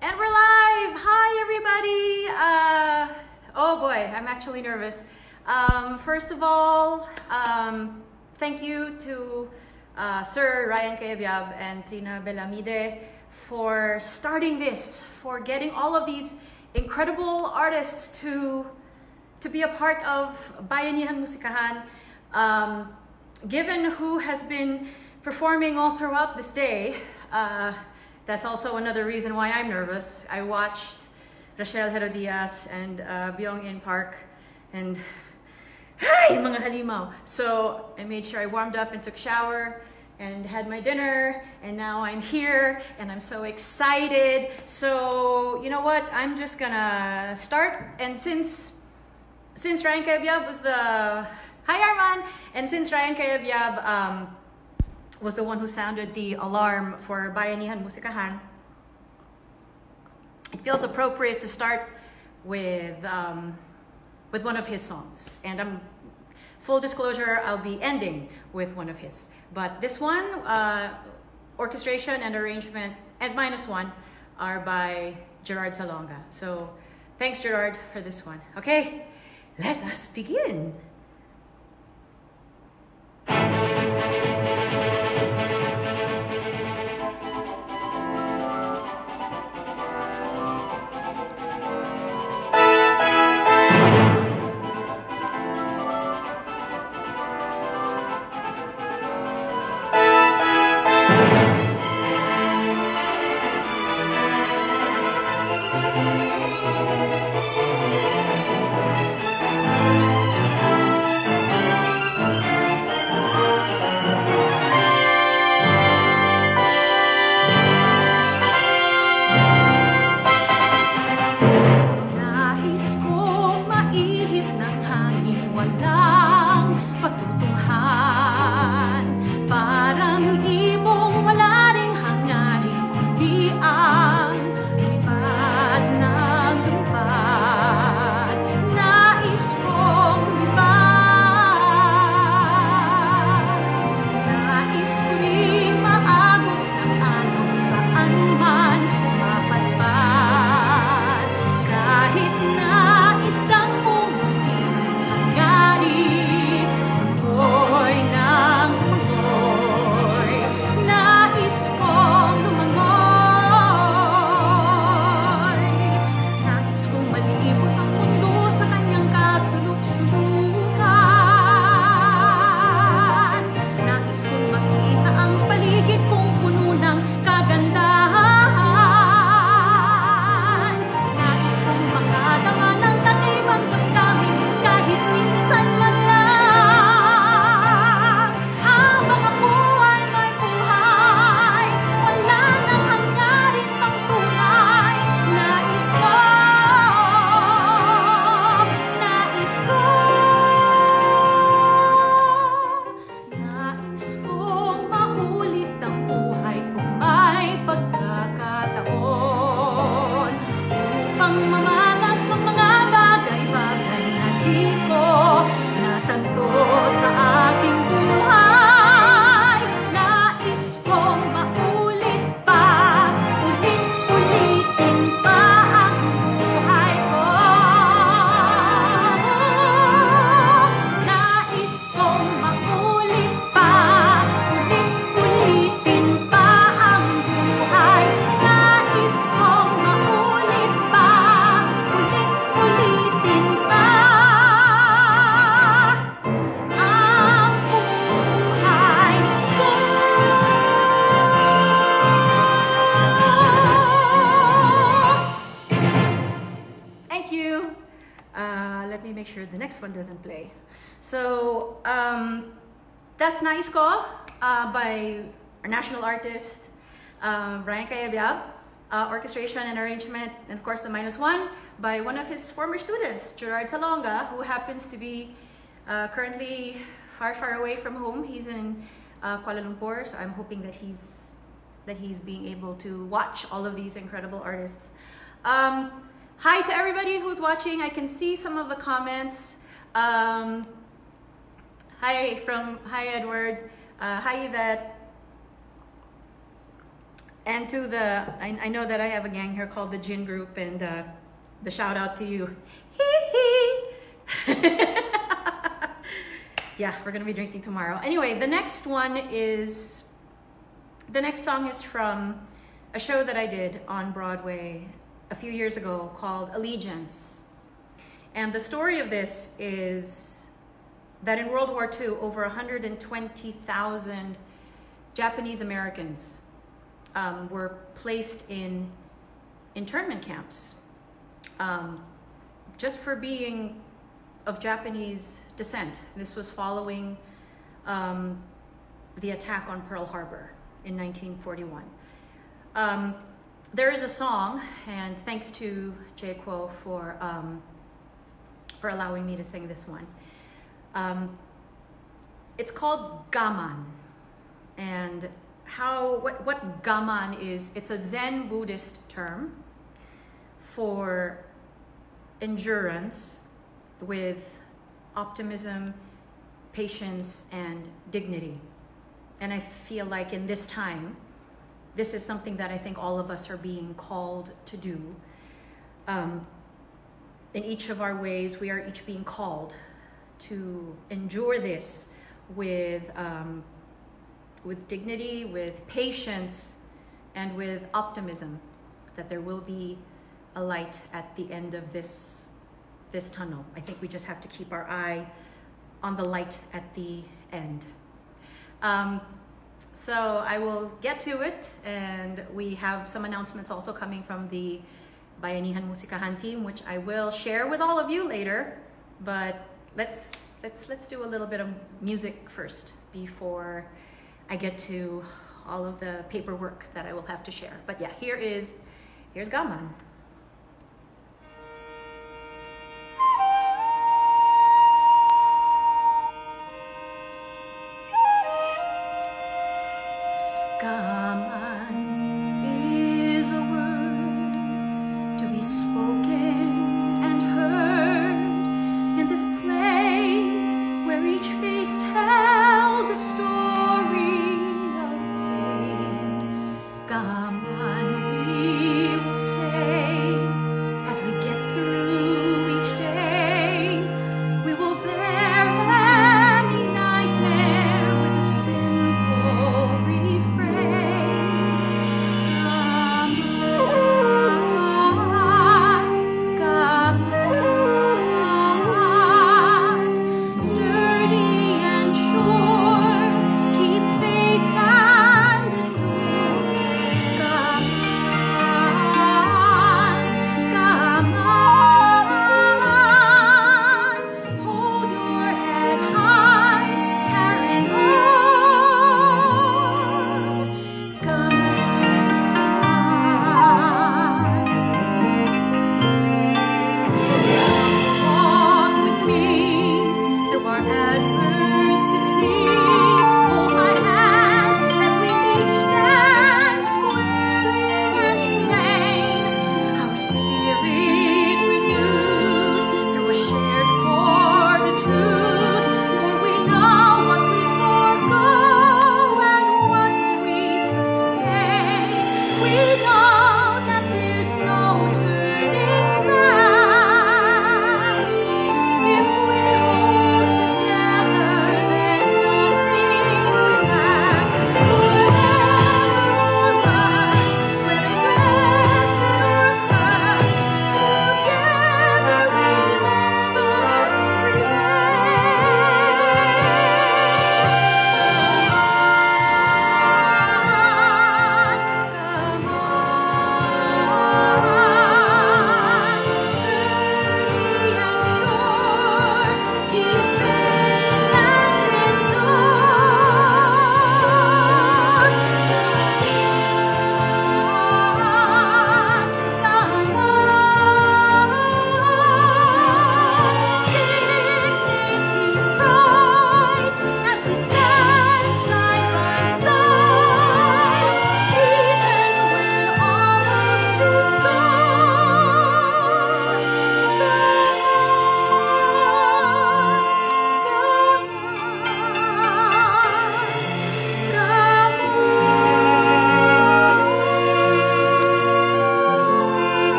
And we're live! Hi, everybody! Uh, oh boy, I'm actually nervous. Um, first of all, um, thank you to uh, Sir Ryan Cayabyab and Trina Belamide for starting this, for getting all of these incredible artists to, to be a part of Bayanihan Musikahan. Um, given who has been performing all throughout this day, uh, that's also another reason why I'm nervous. I watched Rachelle Herodias and uh, Byung In Park and hi mga halimaw. So I made sure I warmed up and took shower and had my dinner and now I'm here and I'm so excited. So you know what? I'm just gonna start and since since Ryan Cayabyab was the hi Arman and since Ryan Cayabyab um, was the one who sounded the alarm for Bayanihan Musikahan. It feels appropriate to start with, um, with one of his songs. And I'm, full disclosure, I'll be ending with one of his. But this one, uh, orchestration and arrangement, and minus one, are by Gerard Salonga. So thanks, Gerard, for this one. Okay, let us begin. Artist, uh, Ryan Cayabyab, uh, orchestration and arrangement, and of course the minus one by one of his former students, Gerard Salonga, who happens to be uh, currently far, far away from home. He's in uh, Kuala Lumpur, so I'm hoping that he's that he's being able to watch all of these incredible artists. Um, hi to everybody who's watching. I can see some of the comments. Um, hi from hi Edward. Uh, hi Yvette. and to the, I, I know that I have a gang here called the Gin Group, and uh, the shout out to you. Hee hee. yeah, we're gonna be drinking tomorrow. Anyway, the next one is, the next song is from a show that I did on Broadway a few years ago called Allegiance. And the story of this is that in World War II, over 120,000 Japanese Americans um, were placed in internment camps um, just for being of Japanese descent. This was following um, the attack on Pearl Harbor in 1941. Um, there is a song, and thanks to Jay Kuo for, um, for allowing me to sing this one. Um, it's called Gaman. And how, what, what Gaman is, it's a Zen Buddhist term for endurance with optimism, patience, and dignity. And I feel like in this time, this is something that I think all of us are being called to do. Um, in each of our ways, we are each being called to endure this with, um, with dignity, with patience, and with optimism that there will be a light at the end of this, this tunnel. I think we just have to keep our eye on the light at the end. Um, so I will get to it, and we have some announcements also coming from the Bayanihan Musikahan team, which I will share with all of you later. But let's let's let's do a little bit of music first before I get to all of the paperwork that I will have to share. But yeah, here is here's Gaman.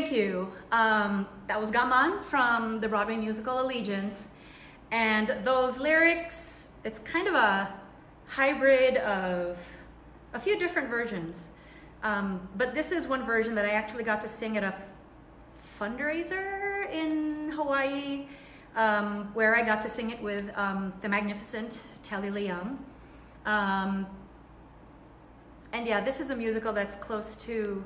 Thank you. Um, that was Gaman from the Broadway musical Allegiance. And those lyrics, it's kind of a hybrid of a few different versions. Um, but this is one version that I actually got to sing at a fundraiser in Hawaii, um, where I got to sing it with um, the magnificent Telly Leung. Um, and yeah, this is a musical that's close to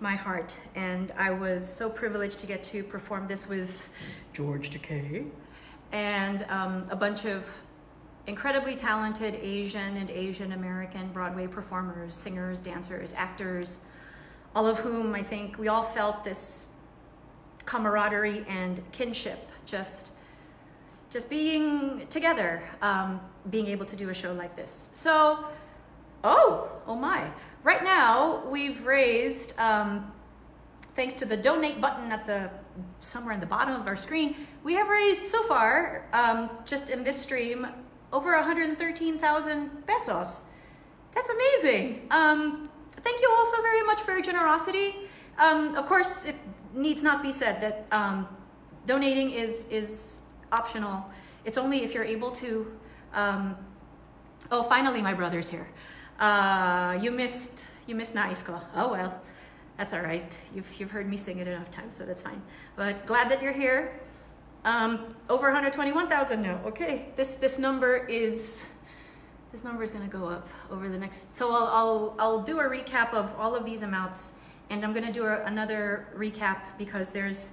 my heart, and I was so privileged to get to perform this with George Takei and um, a bunch of incredibly talented Asian and Asian American Broadway performers, singers, dancers, actors, all of whom I think we all felt this camaraderie and kinship, just just being together, um, being able to do a show like this. So, oh, oh my. Right now, we've raised, um, thanks to the donate button at the somewhere in the bottom of our screen, we have raised so far, um, just in this stream, over 113,000 pesos. That's amazing. Um, thank you also very much for your generosity. Um, of course, it needs not be said that um, donating is, is optional. It's only if you're able to. Um, oh, finally, my brother's here. Uh, you missed, you missed Nais Ko. Oh well, that's all right. You've, you've heard me sing it enough times, so that's fine. But glad that you're here. Um, over 121,000 now. Okay, this this number is this number is going to go up over the next. So I'll I'll I'll do a recap of all of these amounts, and I'm going to do a, another recap because there's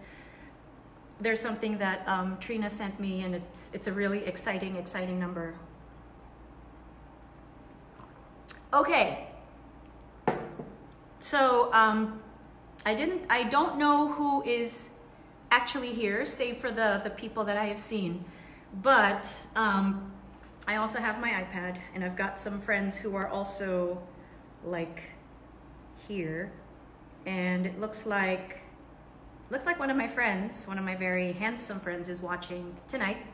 there's something that um, Trina sent me, and it's it's a really exciting exciting number. Okay. So um, I didn't I don't know who is actually here, save for the, the people that I have seen. But um, I also have my iPad, and I've got some friends who are also like here. And it looks like looks like one of my friends, one of my very handsome friends, is watching tonight.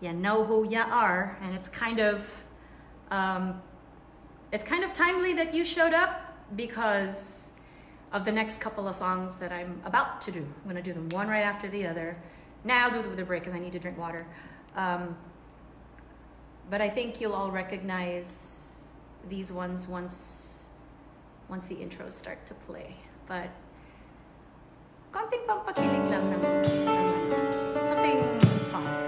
You know who you are, and it's kind of um, it's kind of timely that you showed up because of the next couple of songs that I'm about to do. I'm gonna do them one right after the other. Now I'll do them with a break because I need to drink water. Um, but I think you'll all recognize these ones once once the intros start to play. But. Something Aga,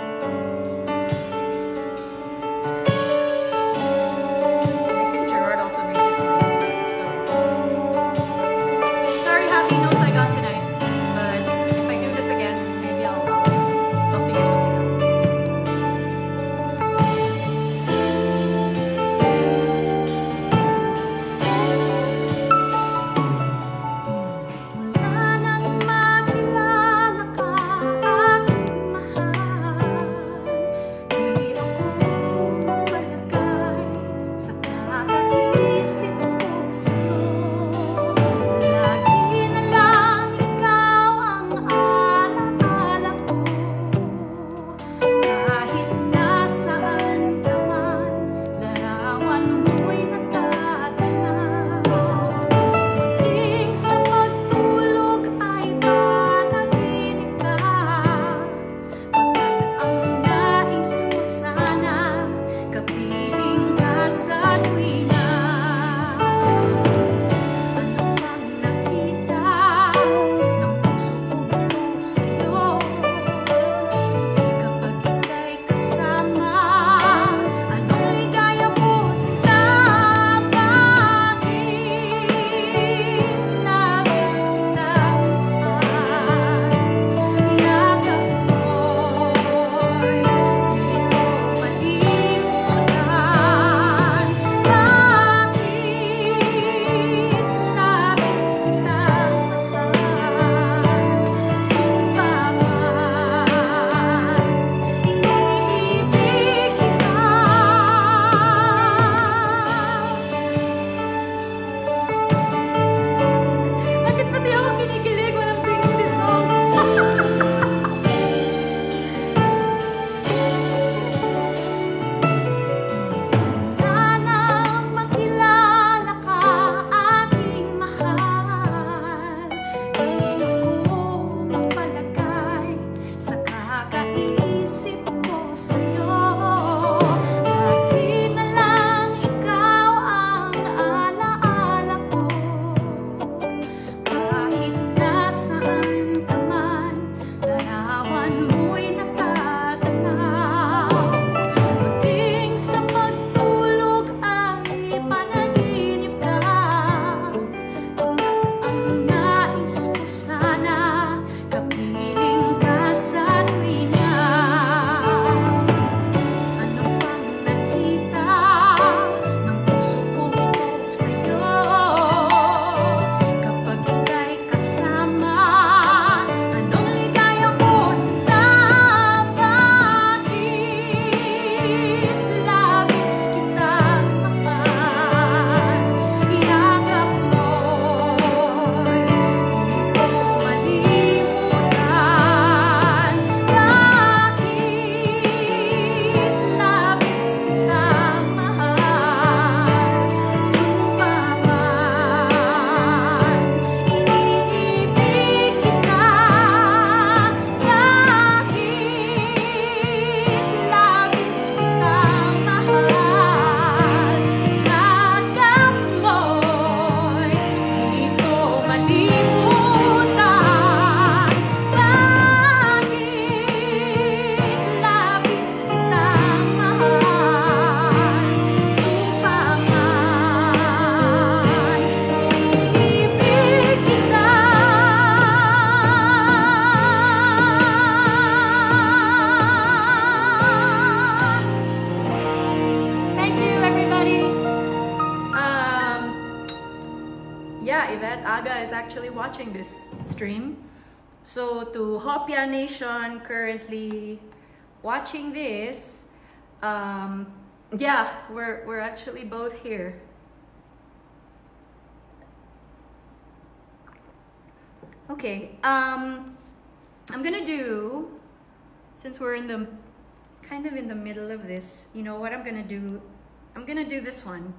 to Nation currently watching this, um, yeah, we're, we're actually both here. Okay, um, I'm gonna do, since we're in the, kind of in the middle of this, you know what I'm gonna do? I'm gonna do this one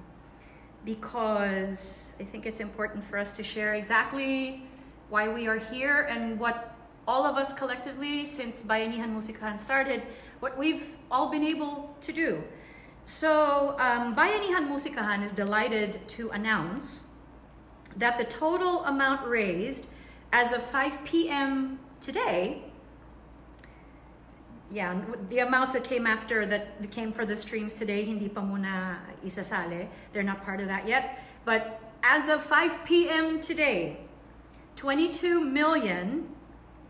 because I think it's important for us to share exactly why we are here and what all of us collectively, since Bayanihan Musikahan started, what we've all been able to do. So um, Bayanihan Musikahan is delighted to announce that the total amount raised as of 5 p.m. today, yeah, the amounts that came after that came for the streams today, hindi pa muna isasale. They're not part of that yet. But as of 5 p.m. today, 22 million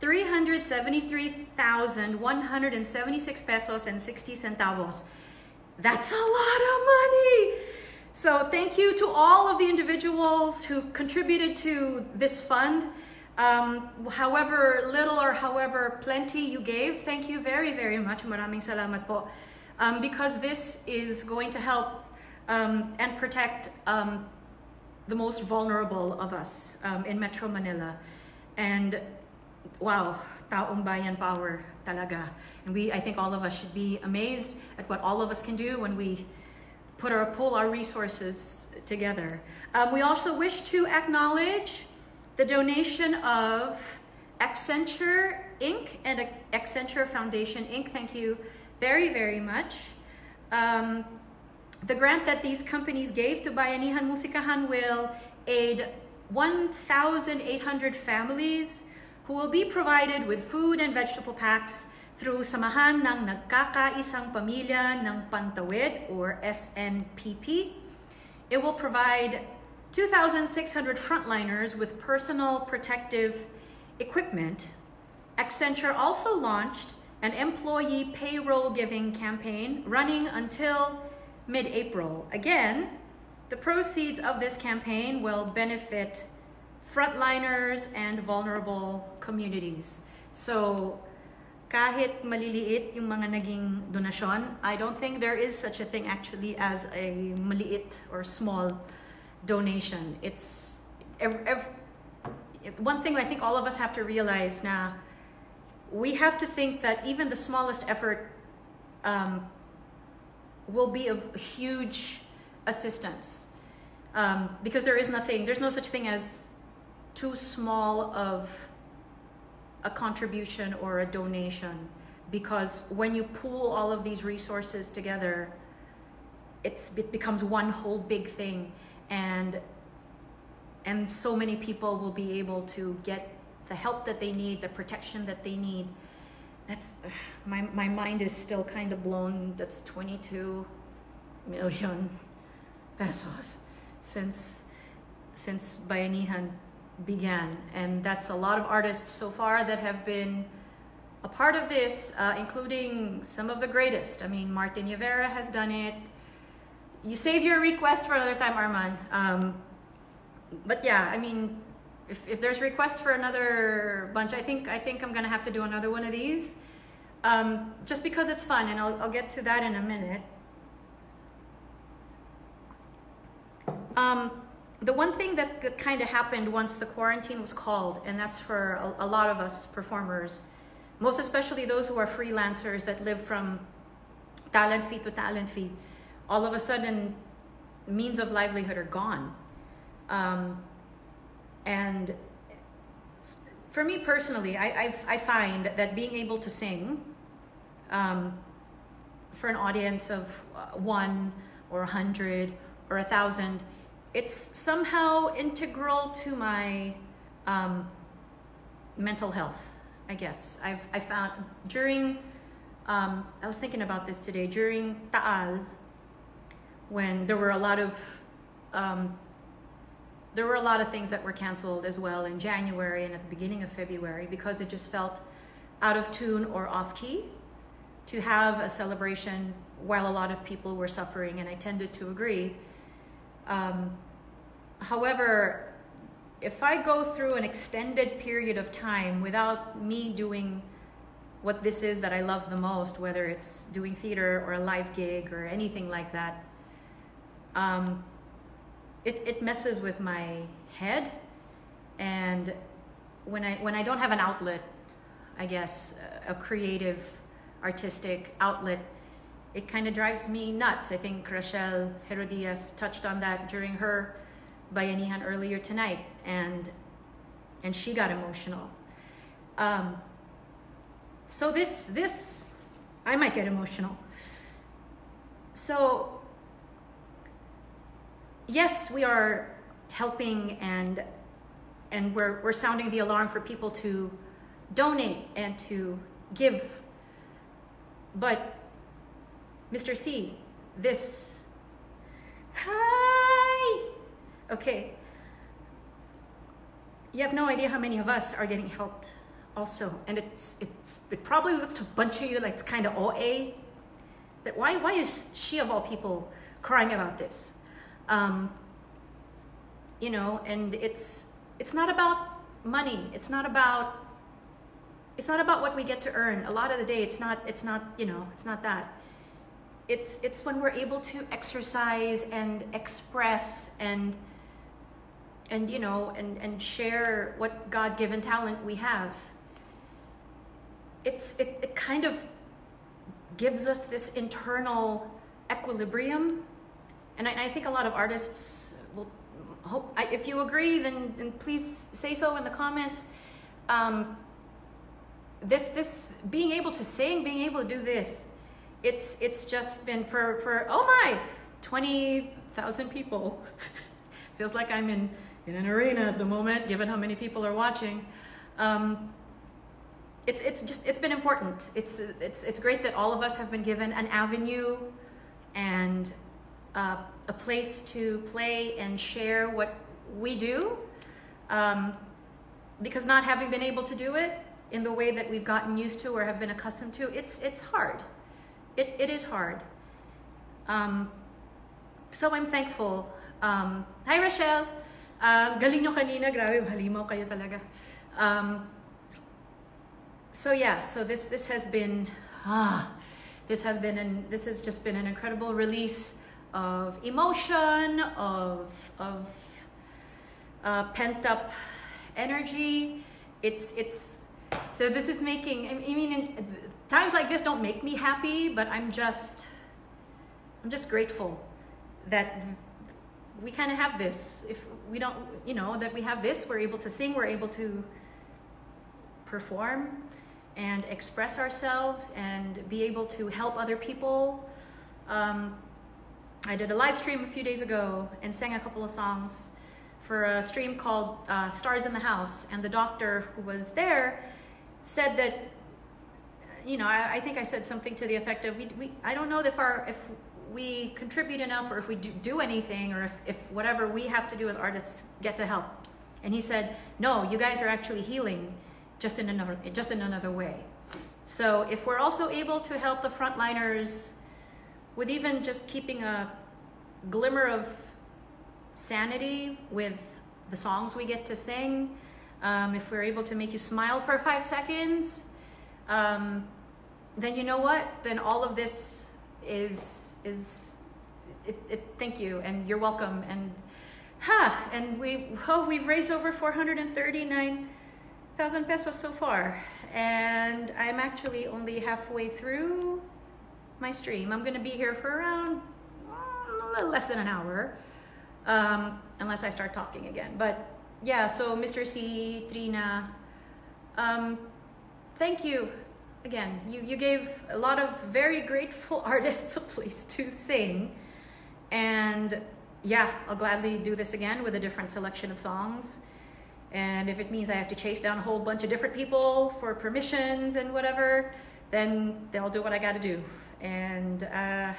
373,176 pesos and 60 centavos. That's a lot of money. So thank you to all of the individuals who contributed to this fund. Um, however little or however plenty you gave, thank you very, very much. Maraming salamat po. Um, because this is going to help um, and protect um, the most vulnerable of us um, in Metro Manila. And wow, taong bayan power talaga. And we, I think all of us should be amazed at what all of us can do when we put our, pull our resources together. Um, we also wish to acknowledge the donation of Accenture Inc. and Accenture Foundation Inc. Thank you very, very much. Um, the grant that these companies gave to Bayanihan Musikahan will aid 1,800 families who will be provided with food and vegetable packs through Samahan ng Nagkakaisang Pamilya ng Pantawid or SNPP. It will provide 2,600 frontliners with personal protective equipment. Accenture also launched an employee payroll giving campaign running until mid-April. Again, the proceeds of this campaign will benefit frontliners and vulnerable communities. So, kahit maliliit yung mga naging donasyon, I don't think there is such a thing actually as a maliit or small donation. It's every, every, one thing I think all of us have to realize now. We have to think that even the smallest effort um, will be of huge assistance um, because there is nothing. There's no such thing as too small of a contribution or a donation. Because when you pool all of these resources together it's it becomes one whole big thing. And and so many people will be able to get the help that they need the protection that they need. That's my, my mind is still kind of blown. That's 22 million pesos since since bayanihan began and that's a lot of artists so far that have been a part of this uh, including some of the greatest i mean martin Nievera has done it you save your request for another time, Arman. Um, but yeah, I mean, if, if there's requests for another bunch, I think I think I'm gonna have to do another one of these, um, just because it's fun, and I'll I'll get to that in a minute. Um, the one thing that, kind of happened once the quarantine was called, and that's for a, a lot of us performers, most especially those who are freelancers that live from talent fee to talent fee all of a sudden means of livelihood are gone. Um, and for me personally, I, I, I, find that being able to sing um, for an audience of uh, one or a hundred or a thousand, it's somehow integral to my um, mental health, I guess. I've I found during, um, I was thinking about this today, during Taal, when there were a lot of um, there were a lot of things that were canceled as well in January and at the beginning of February because it just felt out of tune or off key to have a celebration while a lot of people were suffering, and I tended to agree. Um, however, if I go through an extended period of time without me doing what this is that I love the most, whether it's doing theater or a live gig or anything like that, um, it, it messes with my head. And when I, when I don't have an outlet, I guess, a creative, artistic outlet, it kind of drives me nuts. I think Rachel Herodias touched on that during her Bayanihan earlier tonight, and and she got emotional. Um, so this this I might get emotional. So yes, we are helping and and we're we're sounding the alarm for people to donate and to give. But Mr. C, this. Hi! Okay. You have no idea how many of us are getting helped also and it's it's it probably looks to a bunch of you like it's kind of OA that why why is she of all people crying about this? Um, you know and it's it's not about money. It's not about it's not about what we get to earn. A lot of the day it's not it's not you know it's not that it's it's when we're able to exercise and express and and you know and and share what god-given talent we have. It's it, it kind of gives us this internal equilibrium. And I, I think a lot of artists will hope I, if you agree then, then please say so in the comments. Um, this this being able to sing being able to do this it's it's just been for for oh my 20,000 people feels like I'm in in an arena at the moment, given how many people are watching. Um, it's, it's just, it's been important. It's, it's, it's great that all of us have been given an avenue and uh, a place to play and share what we do. Um, because not having been able to do it in the way that we've gotten used to or have been accustomed to, it's, it's hard. It, it is hard. Um, so I'm thankful. Um, hi, Rochelle. Um, galing nyo kanina, grabe, halimaw kayo talaga. Um, so yeah, so this this has been ah, this has been an this has just been an incredible release of emotion, of of uh, pent up energy. It's it's so this is making. I mean, times like this don't make me happy, but I'm just I'm just grateful that we kind of have this. If we don't, you know, that we have this, we're able to sing, we're able to perform and express ourselves and be able to help other people. Um, I did a live stream a few days ago and sang a couple of songs for a stream called uh, Stars in the House. And the doctor who was there said that, you know, I, I think I said something to the effect of, we, we, I don't know if our, if we contribute enough or if we do, do anything or if, if whatever we have to do as artists get to help. And he said, no, you guys are actually healing just in another, just in another way. So if we're also able to help the frontliners with even just keeping a glimmer of sanity with the songs we get to sing, um, if we're able to make you smile for five seconds, um, then you know what? Then all of this is is it, it, thank you and you're welcome and ha huh, and we oh we've raised over 439,000 pesos so far and I'm actually only halfway through my stream I'm gonna be here for around mm, a little less than an hour um, unless I start talking again but yeah so Mr. C Trina um, thank you again, you, you gave a lot of very grateful artists a place to sing. And yeah, I'll gladly do this again with a different selection of songs. And if it means I have to chase down a whole bunch of different people for permissions and whatever, then they'll do what I got to do. And uh,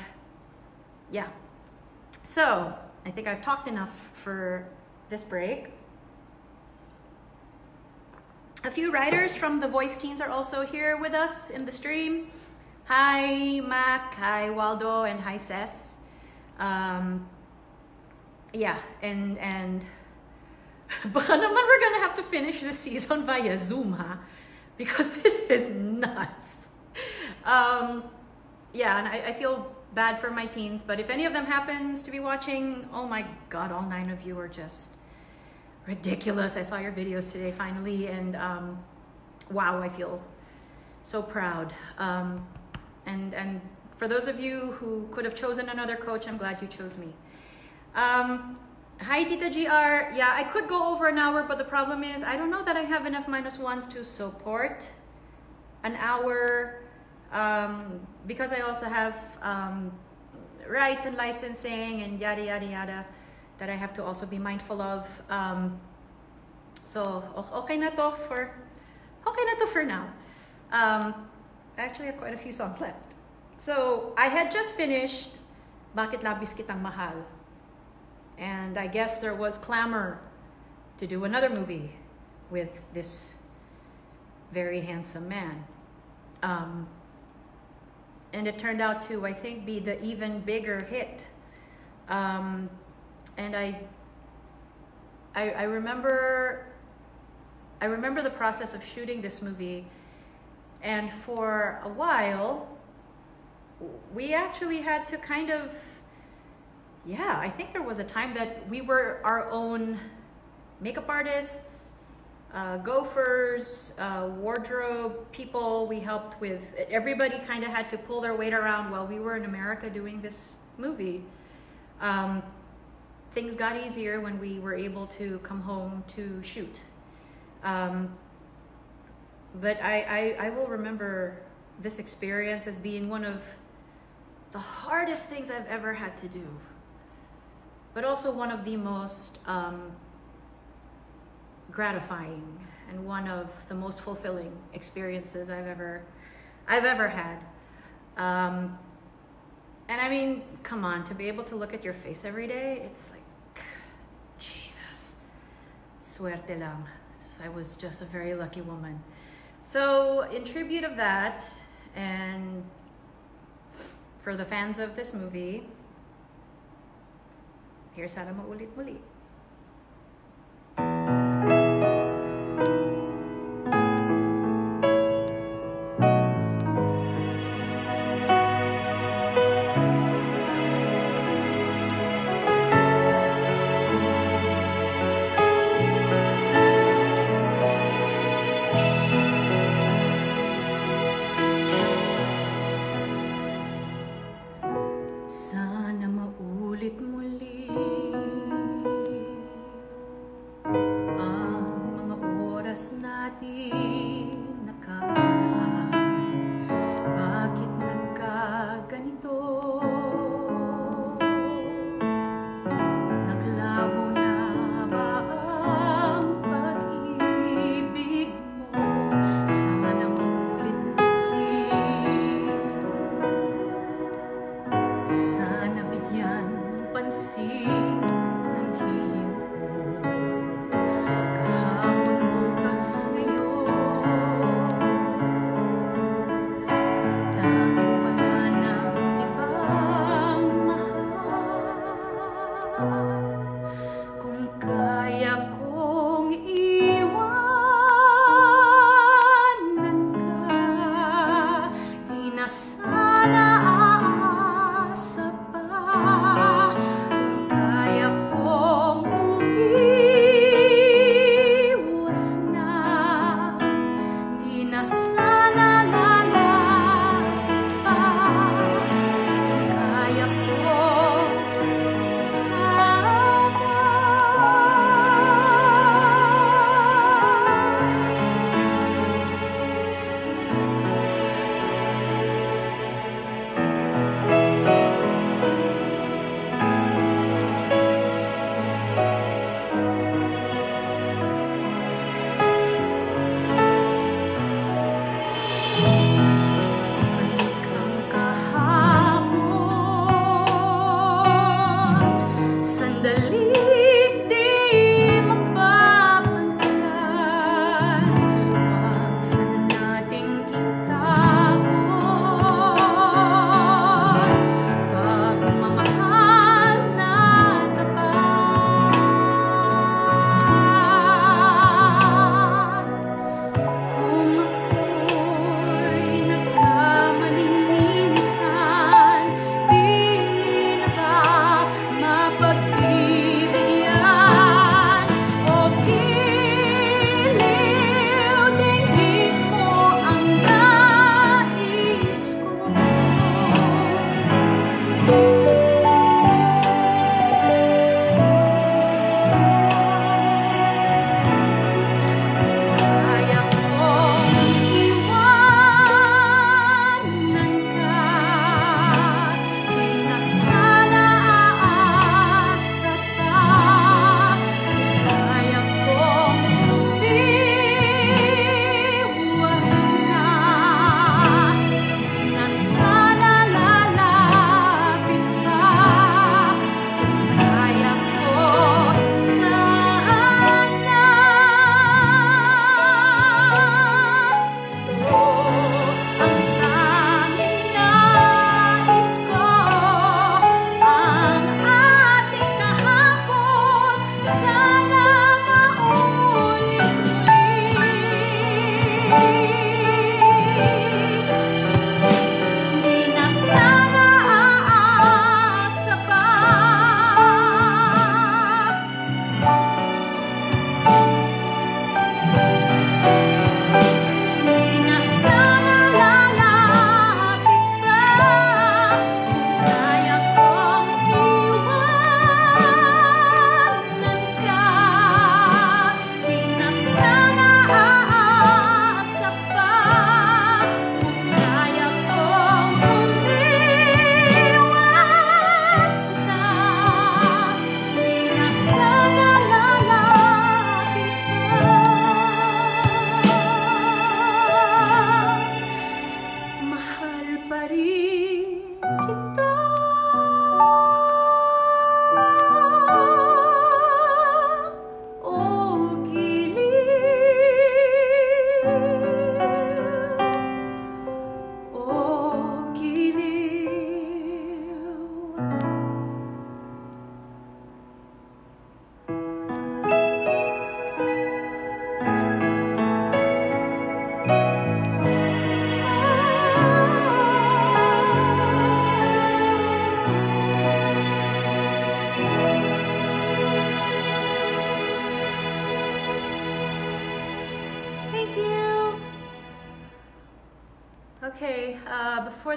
yeah. So I think I've talked enough for this break. A few writers from the Voice Teens are also here with us in the stream. Hi, Mac. Hi, Waldo. And hi, Cess. Um, yeah, and, and baka naman we're gonna have to finish the season via Zoom, ha? Because this is nuts. Um, yeah, and I, I feel bad for my teens, but if any of them happens to be watching, oh my god, all nine of you are just ridiculous. I saw your videos today finally, and um, wow, I feel so proud. Um, and and for those of you who could have chosen another coach, I'm glad you chose me. Um, hi, Tita GR. Yeah, I could go over an hour, but the problem is I don't know that I have enough minus ones to support an hour um, because I also have um, rights and licensing and yada yada yada that I have to also be mindful of. Um, so okay na to for okay na to for now. Um, I actually have quite a few songs left. So I had just finished Bakit Labis Kitang Mahal. And I guess there was clamor to do another movie with this very handsome man. Um, and it turned out to, I think, be the even bigger hit. Um, and I, I, I remember, I remember the process of shooting this movie, and for a while, we actually had to kind of, yeah, I think there was a time that we were our own makeup artists, uh, gophers, uh, wardrobe people. We helped with everybody. Kind of had to pull their weight around while we were in America doing this movie. Um, things got easier when we were able to come home to shoot. Um, but I, I, I will remember this experience as being one of the hardest things I've ever had to do, but also one of the most um, gratifying and one of the most fulfilling experiences I've ever I've ever had. Um, and I mean, come on, to be able to look at your face every day, it's like Suerte lang. I was just a very lucky woman. So, in tribute of that, and for the fans of this movie, here's Sana Maulit.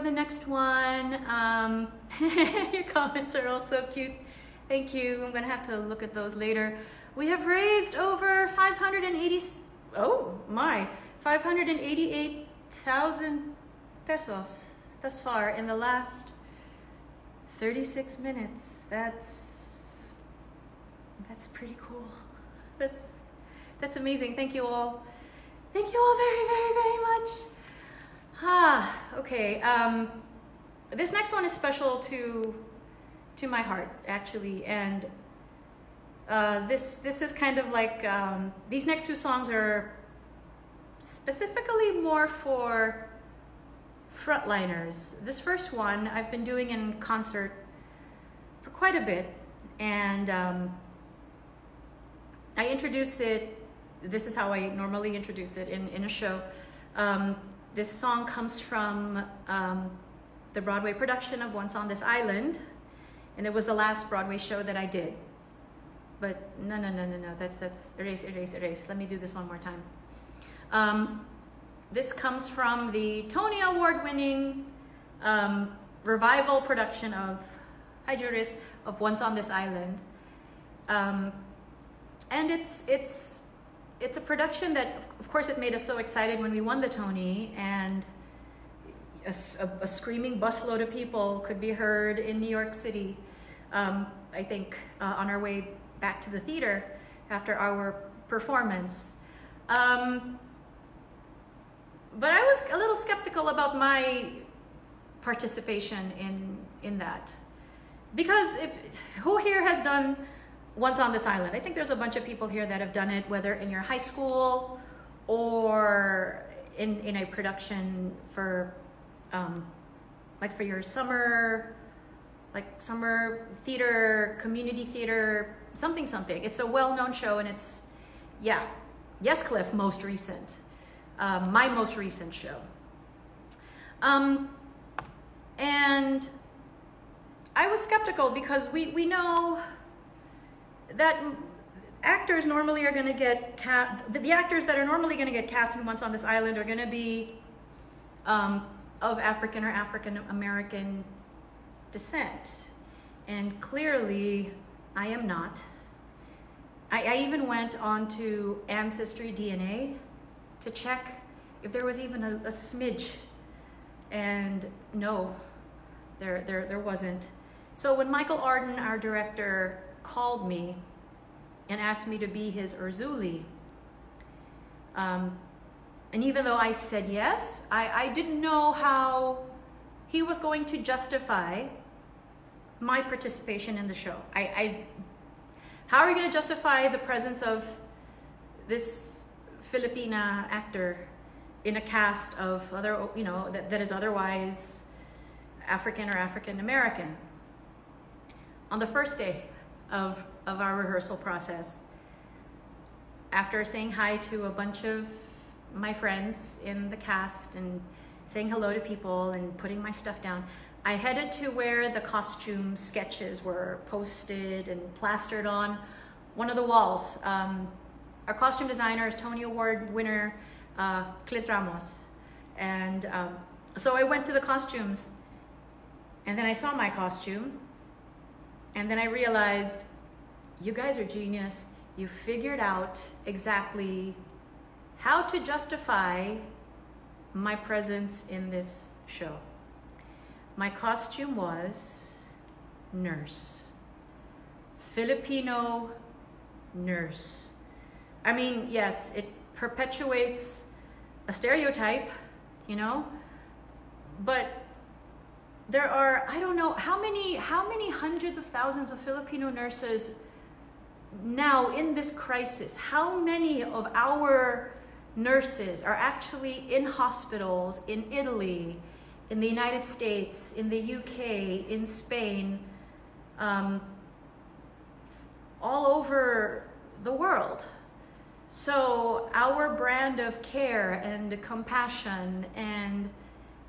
The next one, um, your comments are all so cute. Thank you. I'm gonna have to look at those later. We have raised over 580. Oh my, 588,000 pesos thus far in the last 36 minutes. That's that's pretty cool. That's that's amazing. Thank you all. Thank you all very, very, very much. Ah, okay. Um, this next one is special to to my heart, actually, and uh, this this is kind of like um, these next two songs are specifically more for frontliners. This first one I've been doing in concert for quite a bit, and um, I introduce it. This is how I normally introduce it in, in a show. Um, this song comes from um, the Broadway production of Once on This Island, and it was the last Broadway show that I did. But no, no, no, no, no. That's that's erase, erase, erase. Let me do this one more time. Um, this comes from the Tony Award-winning um, revival production of Hi of Once on This Island. Um, and it's it's it's a production that of course it made us so excited when we won the tony and a, a, a screaming busload of people could be heard in new york city um, i think uh, on our way back to the theater after our performance. Um, but i was a little skeptical about my participation in in that. Because if who here has done once on this island. I think there's a bunch of people here that have done it, whether in your high school or in, in a production for, um, like for your summer, like summer theater, community theater, something, something. It's a well-known show and it's, yeah, Yes Cliff, most recent. Um, my most recent show. Um, and I was skeptical because we, we know that actors normally are going to get cast, the, actors that are normally going to get cast in Once on This Island are going to be um, of African or African American descent. And clearly, I am not. I, I even went on to Ancestry DNA to check if there was even a, a smidge. And no, there, there, there wasn't. So when Michael Arden, our director, called me and asked me to be his Erzulie. Um, and even though I said yes, I, I didn't know how he was going to justify my participation in the show. I, I how are you going to justify the presence of this Filipina actor in a cast of other, you know, that, that is otherwise African or African American? On the first day, of, of our rehearsal process. After saying hi to a bunch of my friends in the cast and saying hello to people and putting my stuff down, I headed to where the costume sketches were posted and plastered on one of the walls. Um, our costume designer is Tony Award winner uh, Clint Ramos. And um, so I went to the costumes and then I saw my costume and then I realized, you guys are genius. You figured out exactly how to justify my presence in this show. My costume was nurse, Filipino nurse. I mean, yes, it perpetuates a stereotype, you know, but there are i don't know how many how many hundreds of thousands of filipino nurses now in this crisis how many of our nurses are actually in hospitals in italy in the United States, in the UK, in Spain, um, all over the world. So our brand of care and compassion and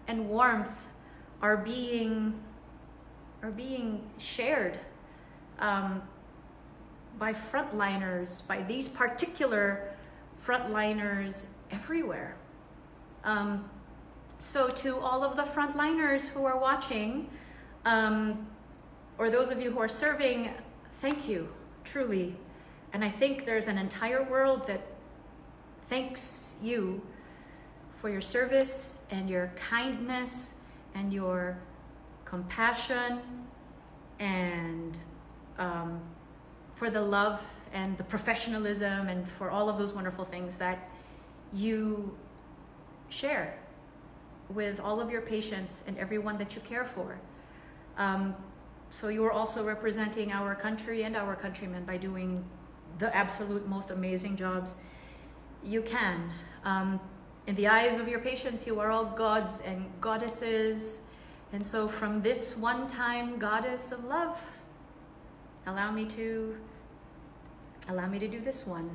and warmth are being are being shared um, by frontliners, by these particular frontliners everywhere. Um, so to all of the frontliners who are watching, um, or those of you who are serving, thank you, truly. And I think there's an entire world that thanks you for your service and your kindness and your compassion and um, for the love and the professionalism and for all of those wonderful things that you share with all of your patients and everyone that you care for. Um, so you are also representing our country and our countrymen by doing the absolute most amazing jobs you can. Um, in the eyes of your patients, you are all gods and goddesses. And so from this one-time goddess of love, allow me to allow me to do this one.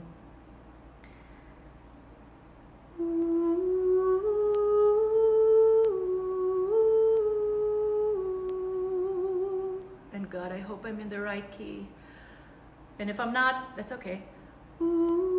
And God, I hope I'm in the right key. And if I'm not, that's okay. The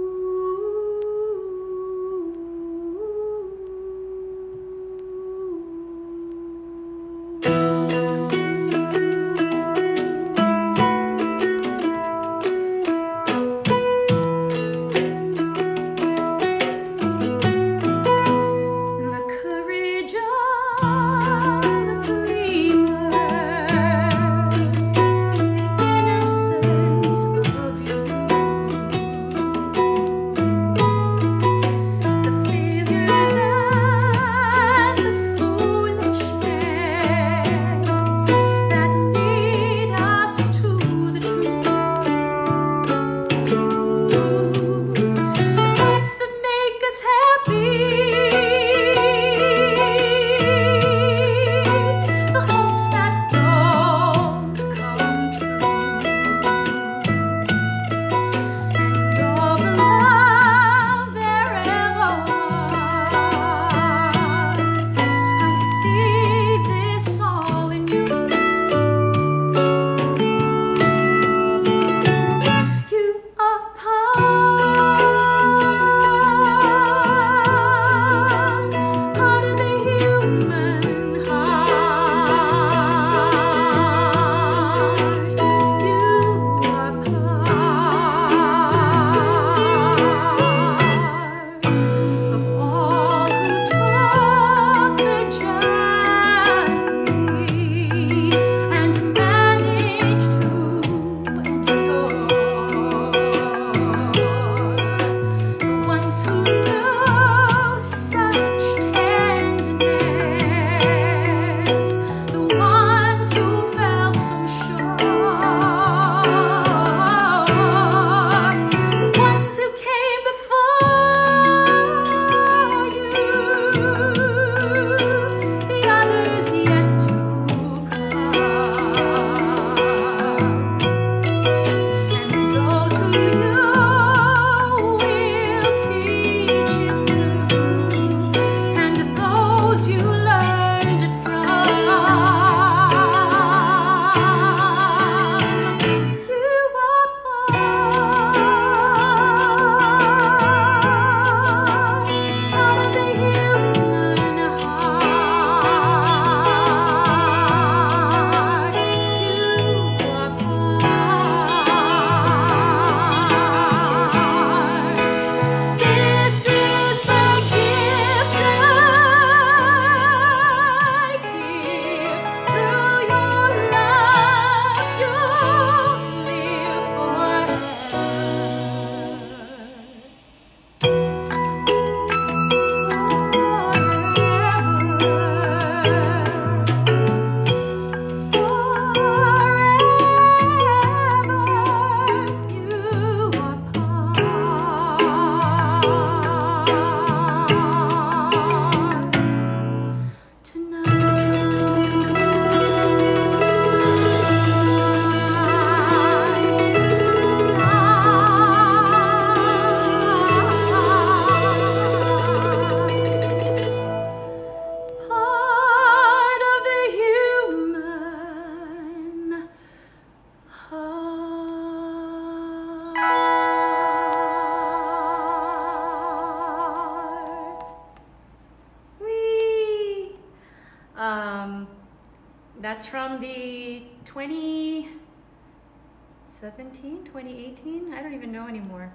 2017, 2018? I don't even know anymore.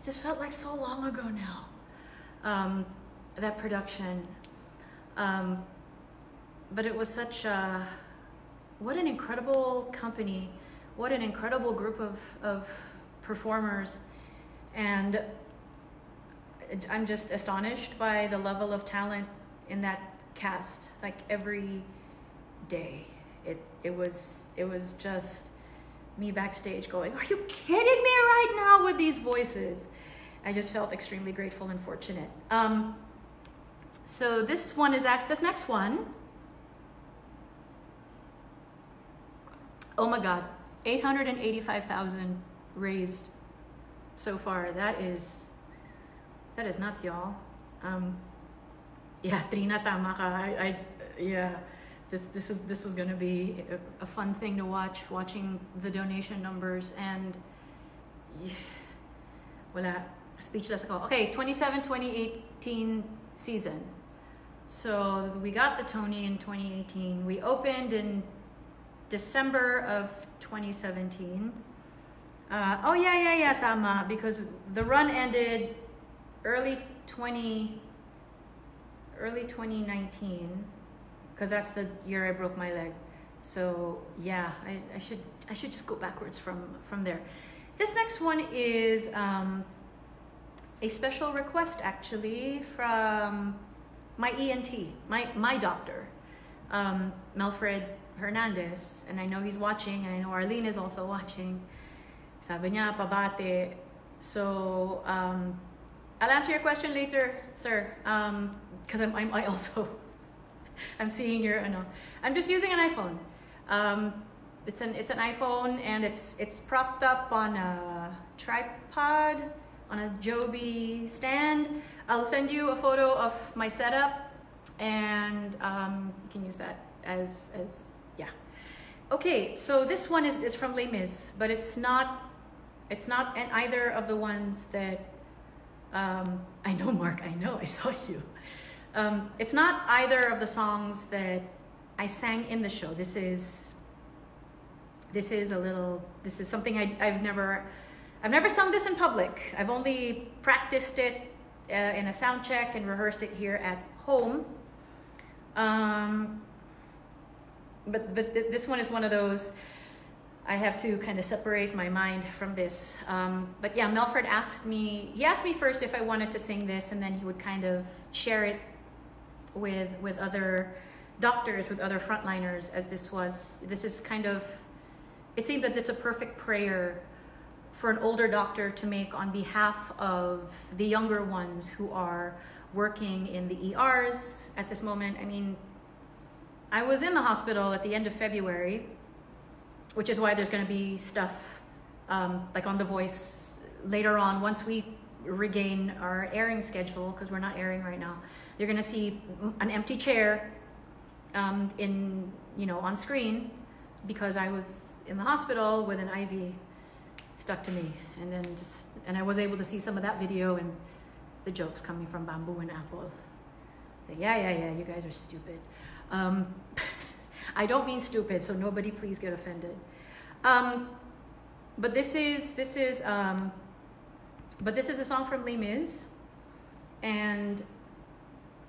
It just felt like so long ago now. Um, that production. Um, but it was such a, what an incredible company, what an incredible group of, of performers. And I'm just astonished by the level of talent in that cast. Like every day, it it was it was just me backstage going, "Are you kidding me right now with these voices?" I just felt extremely grateful and fortunate. Um, so this one is at this next one. Oh my God, 885,000 raised so far. That is, that is nuts, y'all. Um, yeah, Trina tama ka. I, I, yeah, this this is this was gonna be a, fun thing to watch. Watching the donation numbers and, wala, speechless. Okay, 27, 2018 season. So we got the Tony in 2018. We opened in December of 2017. Uh, oh yeah, yeah, yeah, tama. Because the run ended early 20, early 2019, because that's the year I broke my leg. So yeah, I, I should I should just go backwards from from there. This next one is um, a special request actually from my ENT, my my doctor, um, Melfred Hernandez, and I know he's watching, and I know Arlene is also watching. Sabi niya, pabate. So, um, I'll answer your question later, sir. Because um, I'm, I'm, I also, I'm seeing your, ano, I'm just using an iPhone. Um, it's an, it's an iPhone and it's, it's propped up on a tripod, on a Joby stand. I'll send you a photo of my setup and um, you can use that as, as yeah. Okay, so this one is, is from Les Mis, but it's not it's not either of the ones that um, I know, Mark. I know. I saw you. Um, it's not either of the songs that I sang in the show. This is this is a little. This is something I, I've never I've never sung this in public. I've only practiced it uh, in a sound check and rehearsed it here at home. Um, but but th- this one is one of those I have to kind of separate my mind from this. Um, but yeah, Melfred asked me, he asked me first if I wanted to sing this, and then he would kind of share it with, with other doctors, with other frontliners, as this was, this is kind of, it seemed that it's a perfect prayer for an older doctor to make on behalf of the younger ones who are working in the ERs at this moment. I mean, I was in the hospital at the end of February which is why there's going to be stuff um, like on The Voice later on once we regain our airing schedule because we're not airing right now. You're going to see an empty chair um, in you know on screen because I was in the hospital with an IV stuck to me, and then just and I was able to see some of that video and the jokes coming from Bamboo and Apl. Say, yeah, yeah, yeah, you guys are stupid. Um, I don't mean stupid, so nobody please get offended. Um, but this is this is um, but this is a song from Les Mis, and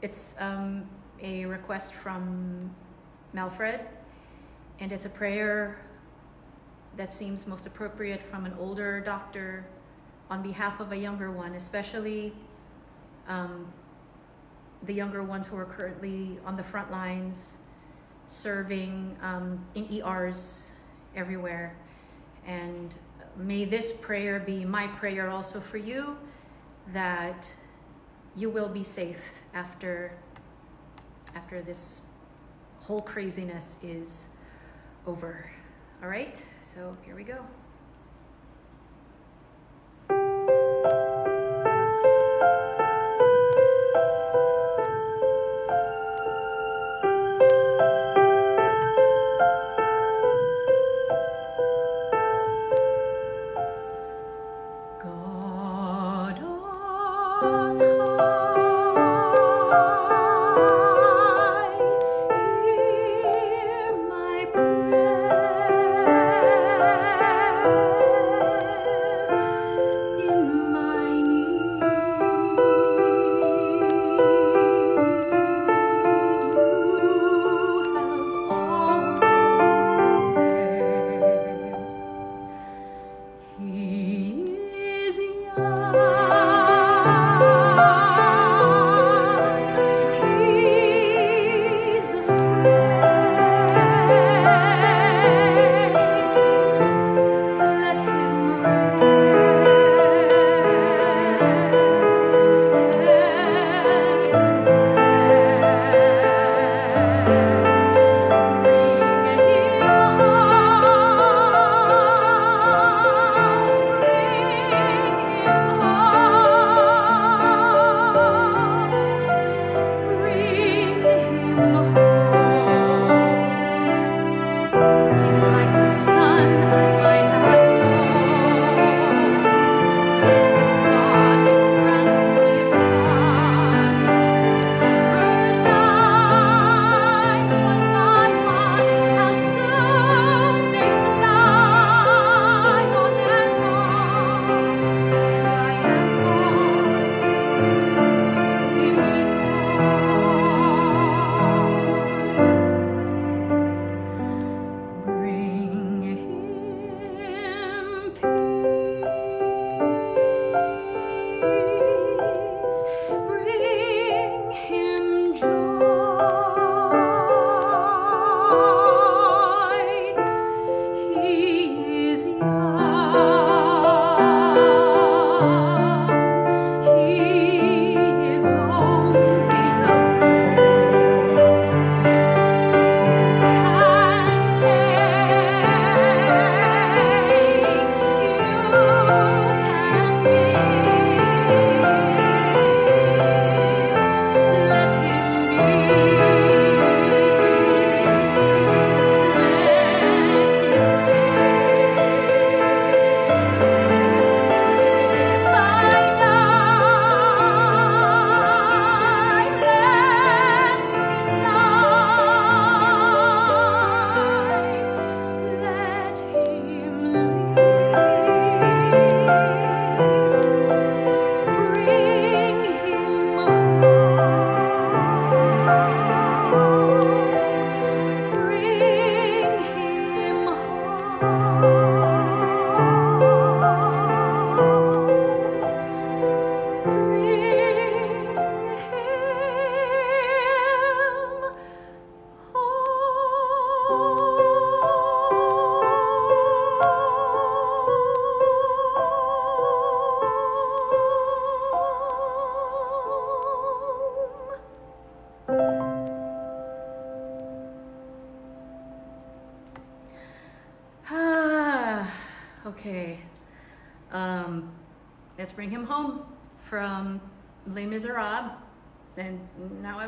it's um, a request from Melfred, and it's a prayer that seems most appropriate from an older doctor on behalf of a younger one, especially um, the younger ones who are currently on the front lines serving um, in ERs everywhere. And may this prayer be my prayer also for you that you will be safe after after this whole craziness is over. All right? So here we go.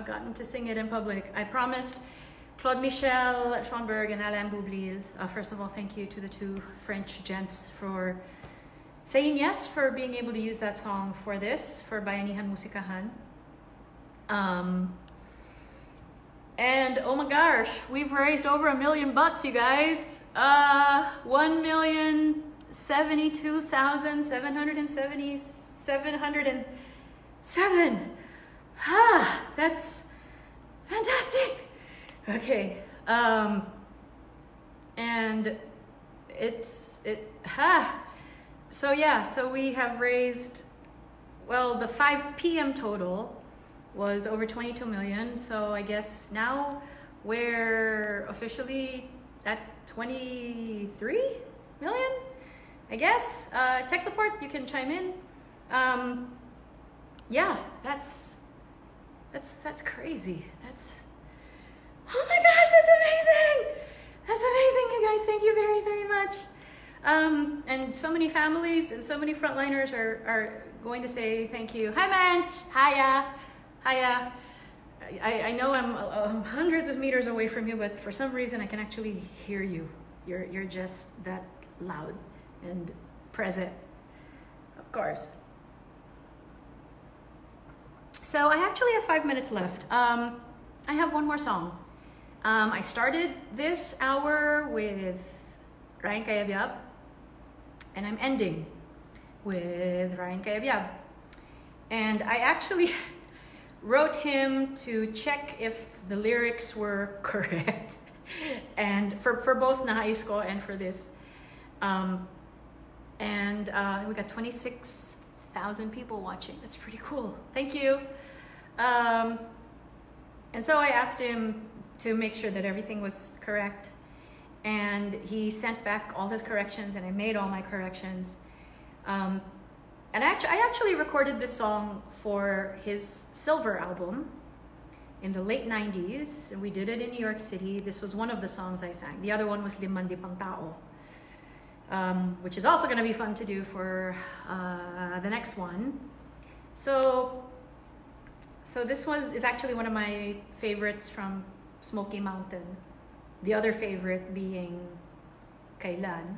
Gotten to sing it in public. I promised Claude Michel, Schoenberg, and Alain Boublil. Uh, first of all, thank you to the two French gents for saying yes, for being able to use that song for this, for Bayanihan Musikahan. Um, and oh my gosh, we've raised over a million bucks, you guys. Uh, one million seventy-two thousand seven hundred and seventy seven hundred and seven. Ah, that's fantastic. Okay. Um, and it's it. Ha. So yeah. So we have raised. Well, the 5 p.m. total was over 22 million. So I guess now we're officially at 23 million. I guess. Uh, tech support, you can chime in. Um, yeah, that's that's that's crazy. That's oh my gosh, that's amazing. That's amazing, you guys. Thank you very very much. Um, and so many families and so many frontliners are are going to say thank you. Hi, Mensch. Hiya. Hiya. I, I know I'm uh, hundreds of meters away from you, but for some reason I can actually hear you. You're, you're just that loud and present, of course. So I actually have five minutes left. Um, I have one more song. Um, I started this hour with Ryan Cayabyab, and I'm ending with Ryan Cayabyab. And I actually wrote him to check if the lyrics were correct, and for, for both Nais Ko and for this. Um, and uh, we got 26,000 people watching. That's pretty cool. Thank you. Um, and so I asked him to make sure that everything was correct. And he sent back all his corrections, and I made all my corrections. Um, and I actually, I actually recorded this song for his Silver album in the late 90s. And we did it in New York City. This was one of the songs I sang. The other one was Limang Dipang Tao um, which is also going to be fun to do for uh, the next one. So, so this was is actually one of my favorites from Smoky Mountain. The other favorite being Kailan,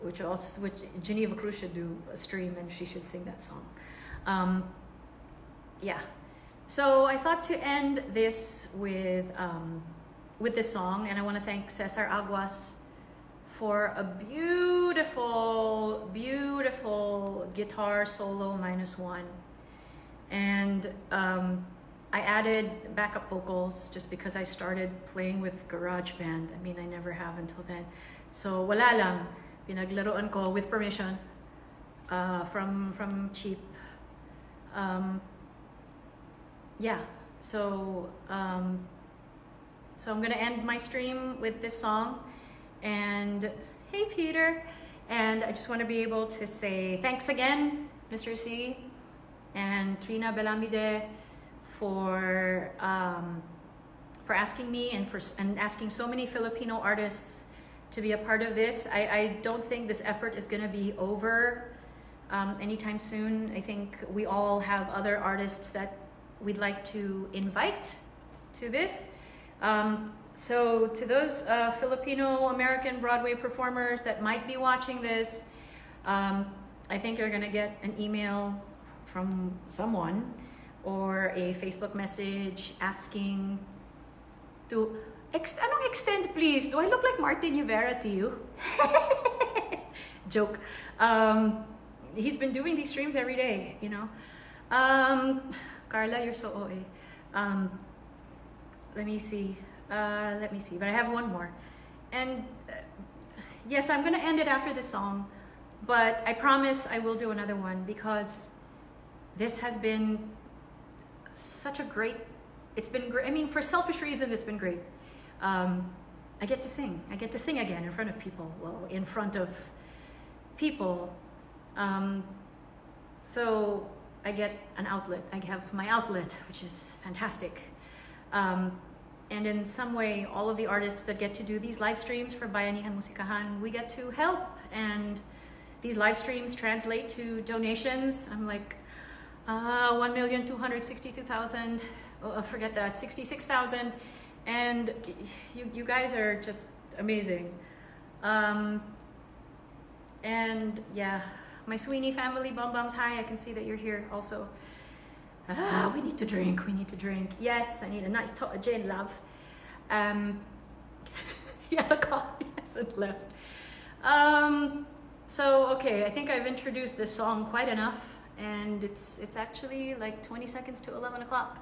which also which Geneva Cruz should do a stream and she should sing that song. Um, yeah. So I thought to end this with um, with this song, and I want to thank Cesar Aguas for a beautiful, beautiful guitar solo minus one. And um, I added backup vocals just because I started playing with GarageBand. I mean, I never have until then. So wala lang, pinaglaruan ko with permission uh, from, from Cheap. Um, yeah, so, um, so I'm gonna end my stream with this song. And hey, Peter. And I just want to be able to say thanks again, Mr. C and Trina Belamide for um, for asking me and for and asking so many Filipino artists to be a part of this. I, I don't think this effort is going to be over um, anytime soon. I think we all have other artists that we'd like to invite to this. Um, so to those uh, Filipino American Broadway performers that might be watching this, um, I think you're gonna get an email from someone or a Facebook message asking to ex anong extend please? Do I look like Martin Nievera to you? Joke. Um, he's been doing these streams every day, you know. Um, Carla, you're so OA. Um, let me see. Uh, let me see, but I have one more. And uh, yes, I'm gonna end it after this song, but I promise I will do another one because this has been such a great, it's been great. I mean, for selfish reasons, it's been great. Um, I get to sing. I get to sing again in front of people. Well, in front of people. Um, so I get an outlet. I have my outlet, which is fantastic. Um, and in some way, all of the artists that get to do these live streams for Bayanihan Musikahan, we get to help. And these live streams translate to donations. I'm like, uh, 1,262,000, oh, forget that, 66,000. And you, you guys are just amazing. Um, and yeah, my Sweeney family, Bum Bums, hi, I can see that you're here also. Ah, we need to drink, we need to drink. Yes, I need a nice tot of gin, love. Um, yeah, the coffee hasn't left. Um, so, okay, I think I've introduced this song quite enough and it's, it's actually like 20 seconds to 11 o'clock.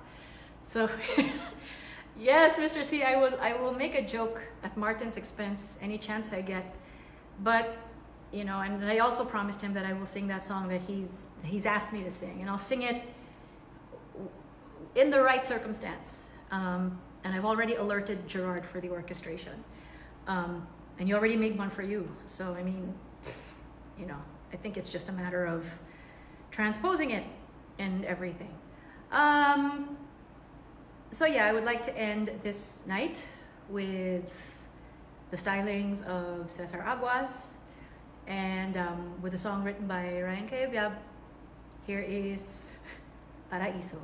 So, yes, Mr. C, I will, I will make a joke at Martin's expense any chance I get. But, you know, and I also promised him that I will sing that song that he's, he's asked me to sing and I'll sing it in the right circumstance. Um, and I've already alerted Gerard for the orchestration. Um, and he already made one for you. So, I mean, you know, I think it's just a matter of transposing it and everything. Um, so yeah, I would like to end this night with the stylings of Cesar Aguas and um, with a song written by Ryan Cayabyab. Here is Paraiso.